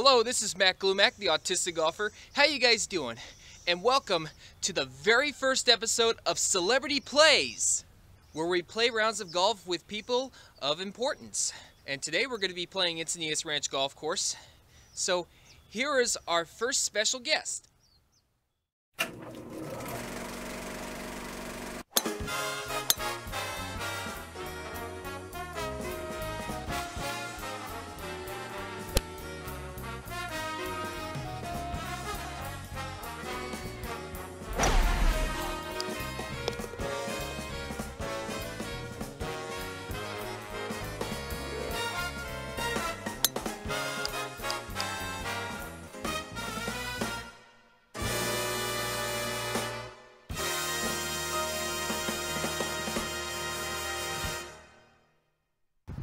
Hello, this is Matt Glumac, the Autistic Golfer. How you guys doing? And welcome to the very first episode of Celebrity Playz, where we play rounds of golf with people of importance. And today we're going to be playing Encinitas Ranch Golf Course. So here is our first special guest.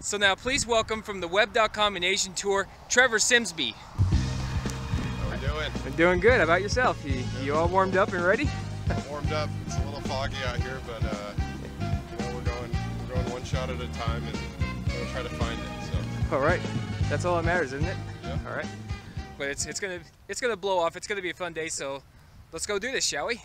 So now please welcome from the Web.com and Asian Tour, Trevor Simsby. How we doing? I'm doing good. How about yourself? You, you all warmed up and ready? Warmed up. It's a little foggy out here, but uh, you know we're going we're going one shot at a time and we'll try to find it. So All right. That's all that matters, isn't it? Yeah. All right. But it's it's gonna it's gonna blow off. It's gonna be a fun day. So let's go do this, shall we?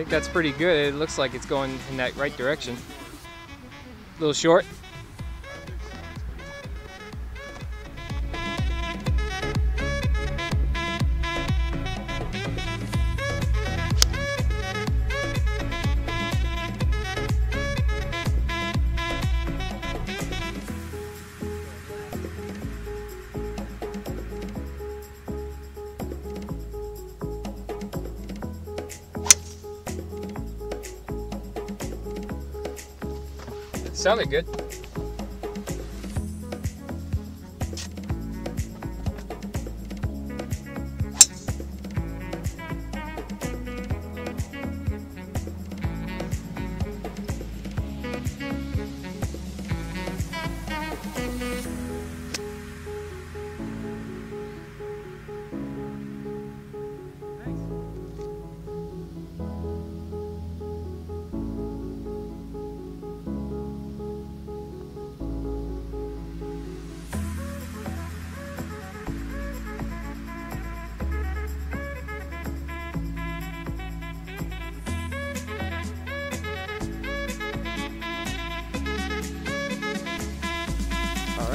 I think that's pretty good. It looks like it's going in that right direction. A little short. Sounded good.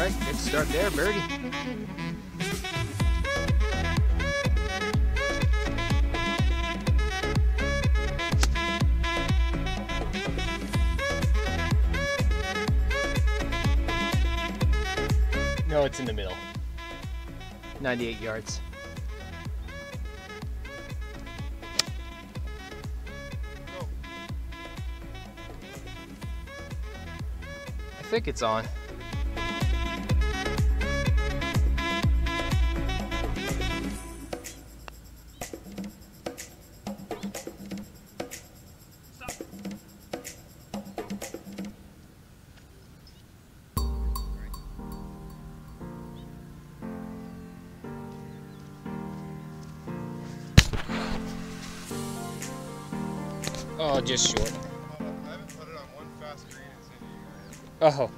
Right, good start there, birdie. No, it's in the middle. 98 yards. I think it's on. San Diego Oh,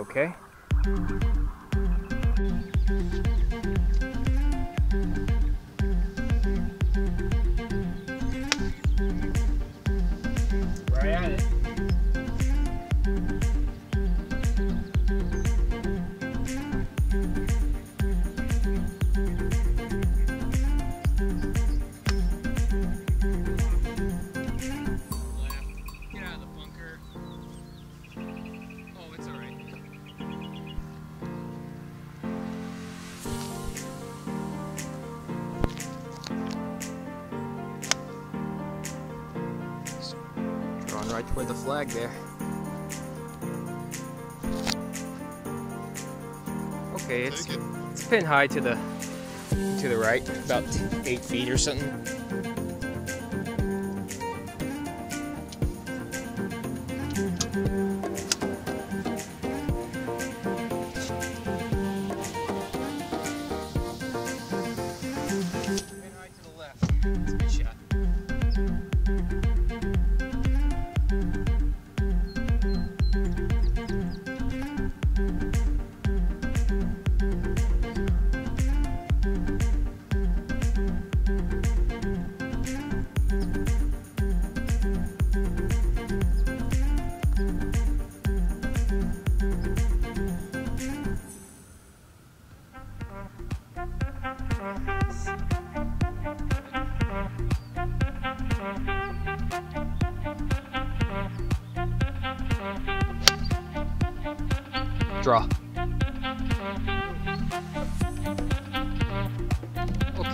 okay. Mm-hmm. Right toward the flag there. Okay, it's it's pinned high to the to the right, about eight feet or something.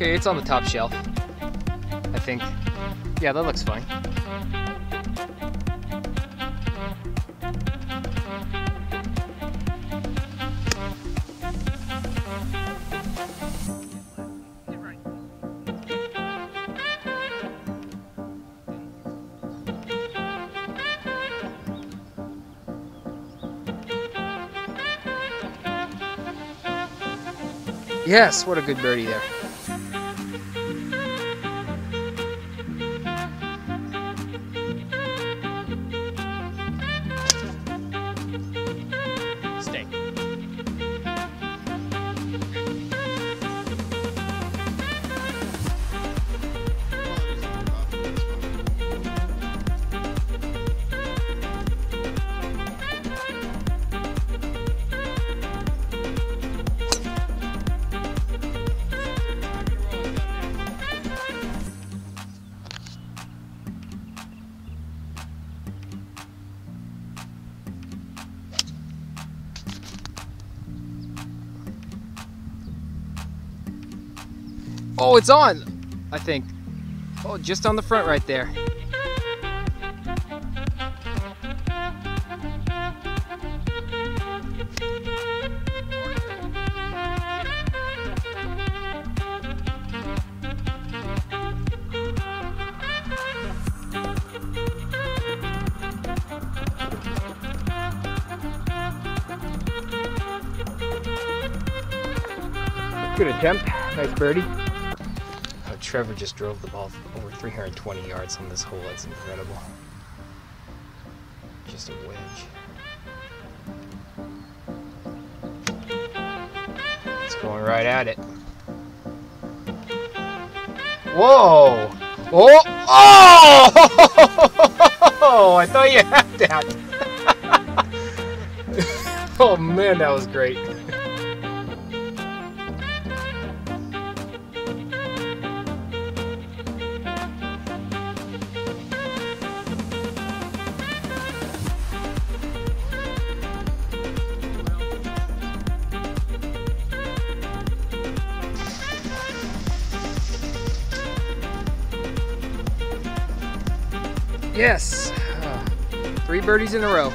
Okay, it's on the top shelf. I think. Yeah, that looks fine. Yes, what a good birdie there. Oh, it's on, I think. Oh, just on the front right there. Good attempt. Nice birdie. Trevor just drove the ball over 320 yards on this hole. That's incredible. Just a wedge. It's going right at it. Whoa! Oh! Oh! I thought you had that. oh man, that was great. Yes. Ah, Three birdies in a row.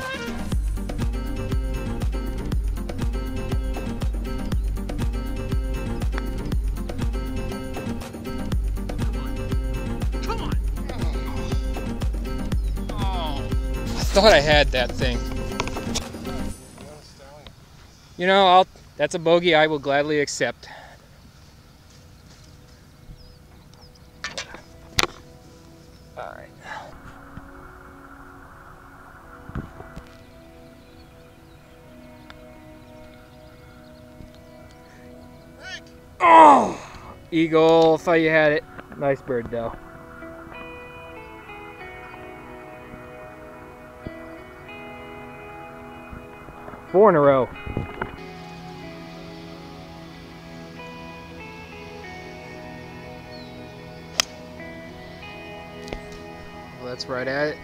I thought I had that thing. You know, I'll that's a bogey I will gladly accept. All right. Oh! Eagle, thought you had it. Nice bird though. Four in a row. Well, that's right at it.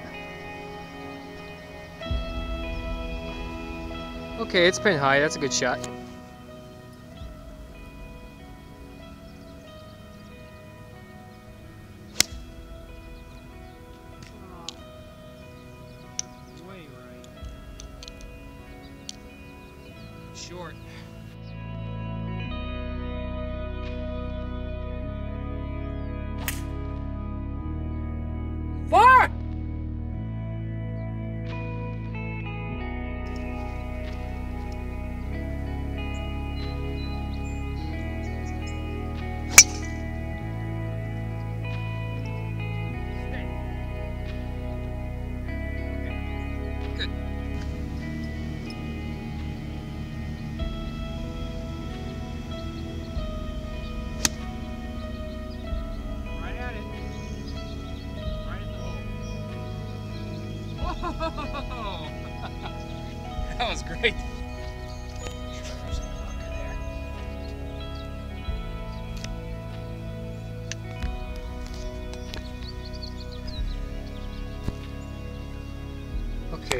Okay, it's pin high. That's a good shot.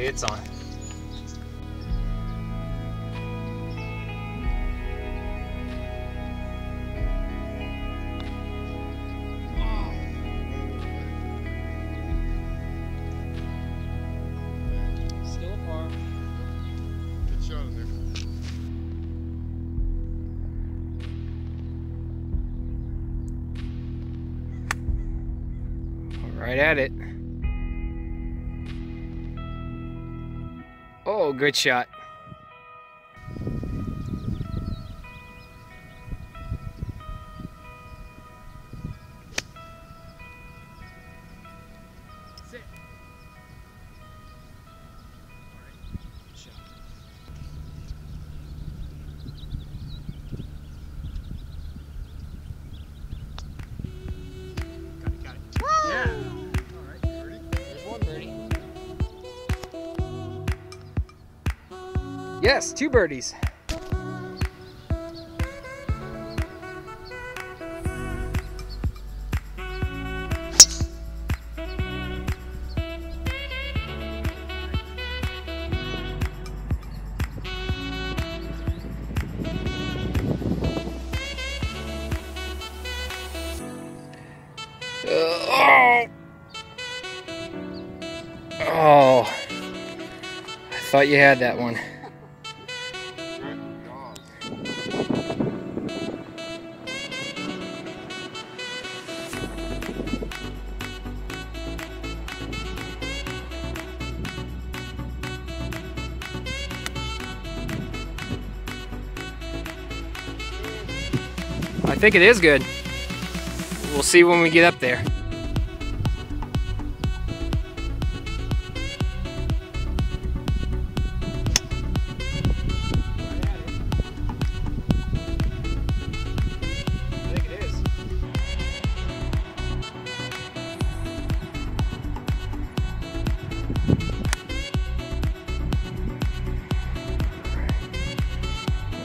It's on. Still apart. Good shot in there. Right at it. Oh, good shot. Yes, two birdies. Oh! Oh. I thought you had that one. I think it is good. We'll see when we get up there.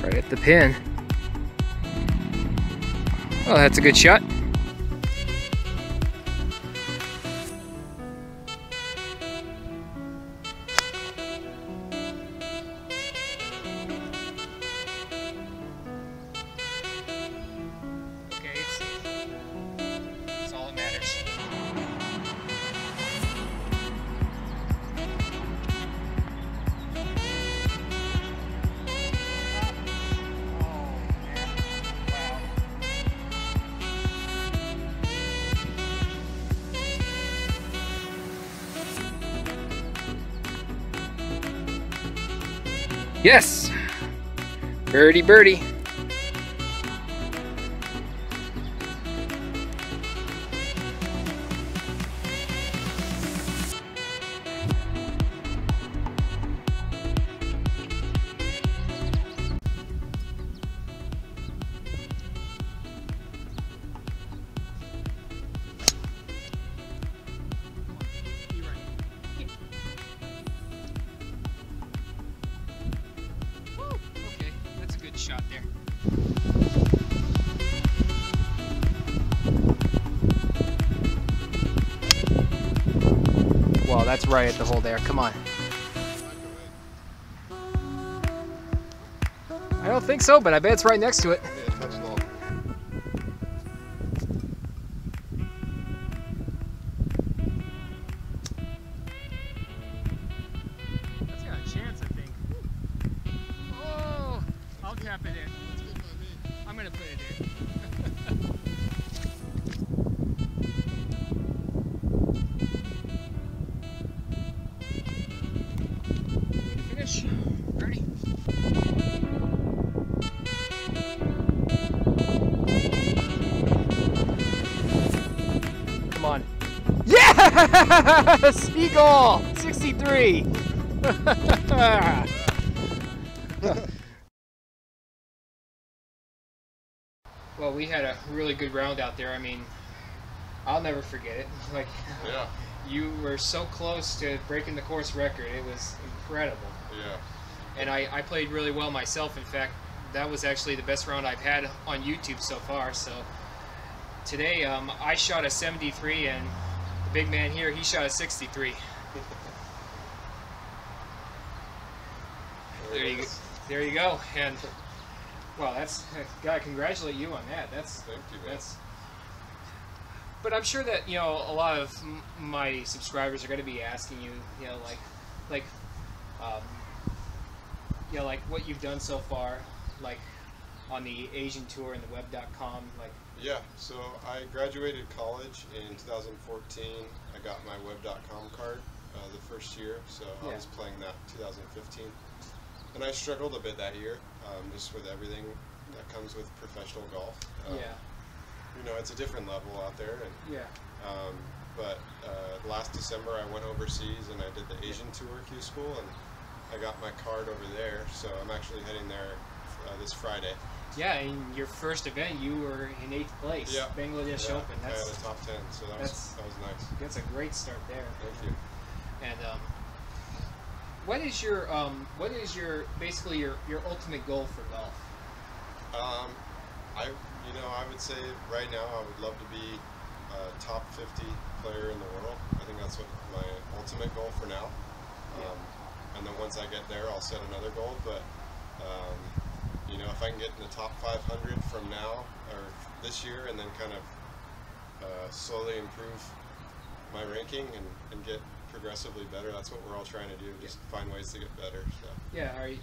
Right at the pin. Oh, that's a good shot. Yes! Birdie, birdie. Right at the hole there. Come on. I don't think so, but I bet it's right next to it. Eagle! 63! well, we had a really good round out there. I mean, I'll never forget it. Like, Yeah, you were so close to breaking the course record. It was incredible. yeah. And I, I played really well myself. In fact, that was actually the best round I've had on YouTube so far. So today, um, I shot a 73, and the big man here, he shot a 63. There you go. There you go. And well, that's gotta congratulate you on that. That's Thank you, man. that's. But I'm sure that you know a lot of my subscribers are going to be asking you, you know, like, like, um, you know, like what you've done so far, like on the Asian tour and the web.com, like, Yeah, so I graduated college in 2014. I got my web.com card uh, the first year, so Yeah. I was playing that 2015. And I struggled a bit that year, um, just with everything that comes with professional golf. Um, yeah, You know, it's a different level out there, and yeah, Um, but uh, last December, I went overseas and I did the Asian Tour Q School, and I got my card over there. So I'm actually heading there uh, this Friday. Yeah. In your first event, you were in eighth place, Yeah. Bangladesh Yeah, Open. I had That's top ten, so that was that's- that was nice. that's a great start there. Thank you. And um, what is your um, what is your basically your, your ultimate goal for golf? Um, I, you know, I would say right now I would love to be a top 50 player in the world. I think that's what my ultimate goal for now. Yeah. Um, and then once I get there, I'll set another goal. But um, you know, if I can get in the top 500 from now or this year, and then kind of uh, slowly improve my ranking and, and get progressively better, that's what we're all trying to do. Just find ways to get better. So. Yeah, are you,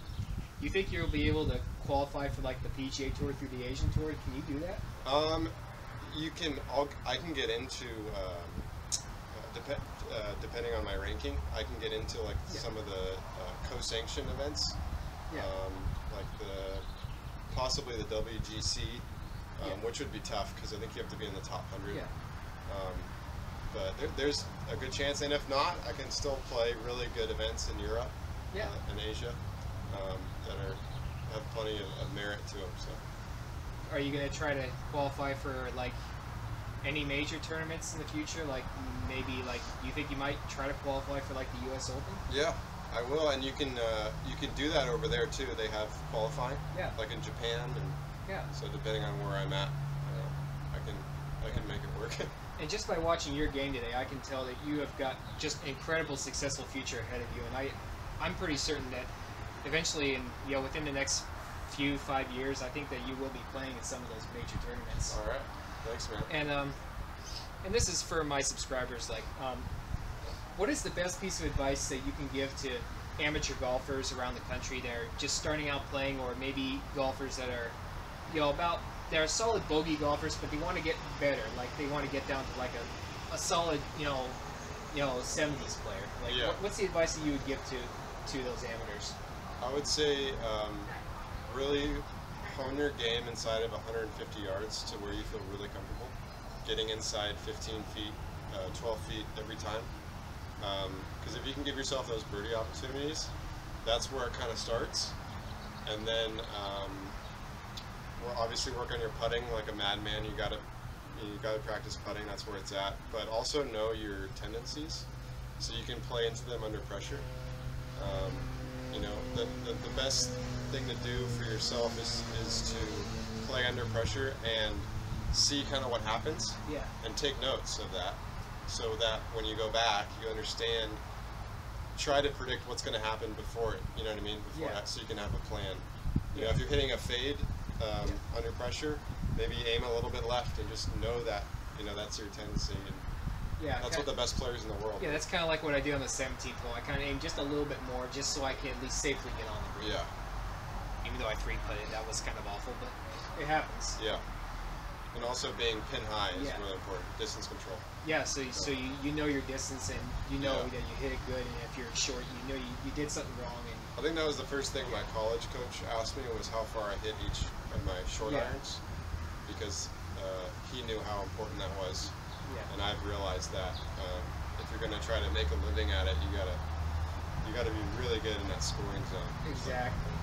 you think you'll be able to qualify for like the PGA Tour through the Asian Tour? Can you do that? Um, you can. I'll, I can get into. Um, uh, dep- uh, depending on my ranking, I can get into like Yeah. some of the uh, co-sanctioned events, Yeah. um, like the possibly the WGC, um, Yeah. which would be tough because I think you have to be in the top hundred. Yeah. Um, but there, there's a good chance, and if not, I can still play really good events in Europe Yeah. uh, and Asia um, that are have plenty of, of merit to them. So. Are you gonna try to qualify for like any major tournaments in the future? Like maybe like you think you might try to qualify for like the U.S. Open? Yeah, I will, and you can uh, you can do that over there too. They have qualifying, Yeah. like in Japan, and Yeah. so depending on where I'm at, uh, I can I can make it work. And just by watching your game today, I can tell that you have got just incredible successful future ahead of you. And I, I'm pretty certain that eventually, and you know, within the next few five years, I think that you will be playing in some of those major tournaments. All right, thanks, man. And um, and this is for my subscribers. Like, um, what is the best piece of advice that you can give to amateur golfers around the country that are just starting out playing, or maybe golfers that are, you know, about they're solid bogey golfers, but they want to get better. Like, they want to get down to like a, a solid, you know, you know, 70s player. Like, Yeah. what, what's the advice that you would give to to those amateurs? I would say um, really hone your game inside of 150 yards to where you feel really comfortable. Getting inside 15 feet, uh, 12 feet every time. Because if you can give yourself those birdie opportunities, that's where it kind of starts. And then, um, well, obviously work on your putting like a madman. You gotta you gotta practice putting. That's where it's at. But also know your tendencies, so you can play into them under pressure. Um, You know, the, the, the best thing to do for yourself is, is to play under pressure and see kind of what happens Yeah. and take notes of that so that when you go back, you understand, try to predict what's going to happen before it, you know what I mean? Before Yeah. that, so you can have a plan. You know, if you're hitting a fade um, Yeah. under pressure, maybe aim a little bit left and just know that, you know, that's your tendency. And Yeah. that's what the best players in the world Yeah, do. that's kind of like what I do on the 17th hole. I kind of aim just a little bit more, just so I can at least safely get on the green. Yeah, Even though I three putted, that was kind of awful, but it happens. yeah. And also being pin high is Yeah. really important. Distance control. Yeah, so you, so you, you know your distance and you know Yeah. that you hit it good, and if you're short, you know you, you did something wrong, and I think that was the first thing my college coach asked me was how far I hit each of my short Yeah. irons, because uh, he knew how important that was, yeah, and I've realized that um, if you're going to try to make a living at it, you gotta you gotta be really good in that scoring zone. exactly.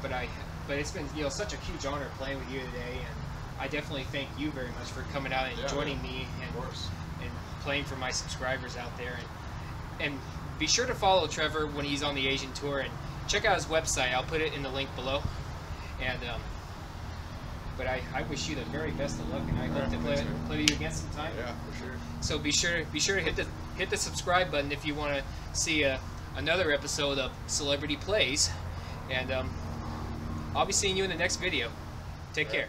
But I, but it's been you know such a huge honor playing with you today, and I definitely thank you very much for coming out and Yeah, joining man. me and and playing for my subscribers out there. And and be sure to follow Trevor when he's on the Asian tour and check out his website. I'll put it in the link below. And um, but I, I wish you the very best of luck, and I hope Alright, to play, play with you again sometime. Yeah, for sure. So be sure be sure to hit the hit the subscribe button if you want to see a, another episode of Celebrity Playz. And um, I'll be seeing you in the next video. Take right, care.